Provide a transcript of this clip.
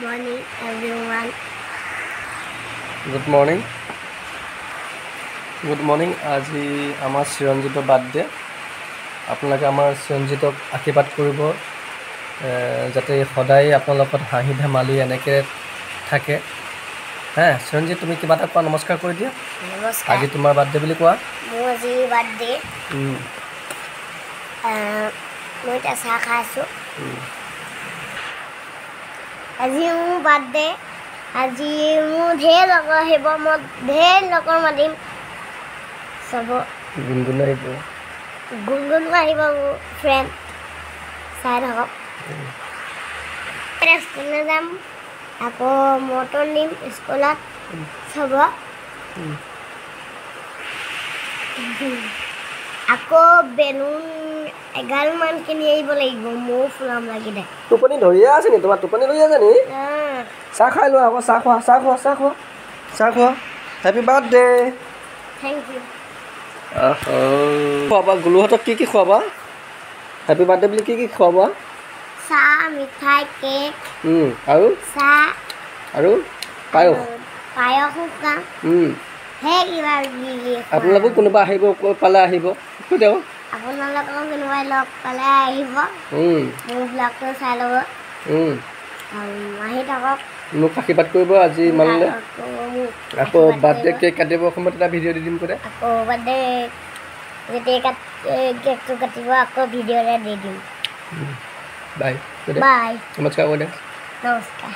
morning, everyone. Good morning good morning আজি আমাৰ চিৰঞ্জিতৰ birthday আপোনালোকে আমাৰ চিৰঞ্জিতক আশীৰ্বাদ কৰিব যাতে সদায় আপোনাৰ লগত হাঁহি ধেমালি এনেকৈ থাকে। হে চিৰঞ্জিত তুমি কিবা এটা কোৱা নমস্কাৰ কৰি দিয়া। নমস্কাৰ। আজি তোমাৰ বাৰ্থডে বুলি কোৱা। মোৰ আজি বাৰ্থডে উম, মই এতিয়া চাহ খাই আছোঁ। উম। আজি মোৰ বাৰ্থডে আজি মোৰ ঢেৰ লগৰ আহিব মই ঢেৰ লগৰ মাতিম। চব। গুণগুণ আহিব। গুণগুণো আহিব মোৰ ফ্ৰেণ্ড চাই থাকক। স্কুললৈ যাম। আকৌ মটৰ নিম স্কুলত। চব। আকৌ বেলুন এগালমান আহিব লাগিব ময়ো ফুলাম লাগিলে টোপনি ধৰিয়ে আছে নি তোমাৰ টোপনি ধৰি আছে নি? চাহ খাই লোৱা আকৌ চাহ খোৱা চাহ খোৱা চাহ খোৱা চাহ খোৱা। হেপী বাৰ্থডে থেংক ইউ খোৱাবা গুলুহঁতক কি কি খুৱাবা? হেপী বাৰ্থডে বুলি কি কি খুৱাবা? চাহ মিঠাই কেক। আৰু? চাহ। আৰু? পায়স। পায়সো সেই কিবা খুৱাম। আপোনালোকো কোনোবা আহিব পালে আহিব। কৈ দিয়ক আপোনালোকেও কোনোবাই লগ পালে আহিব মোৰ ব্লগটো চাই ল'ব আহি থাকক মোক আশীৰ্বাদ কৰিব আজি ইমানলৈ আকৌ বাৰ্থডে। কেক কাটিব সময়ত এটা ভিডিঅ' দি দিম কৈ দে আকৌ বাৰ্থডে যেতিয়া কাট কেকটো কাটিব আকৌ ভিডিঅ'ৰে দি দিম বাই বাই নমস্কাৰ নমস্কাৰ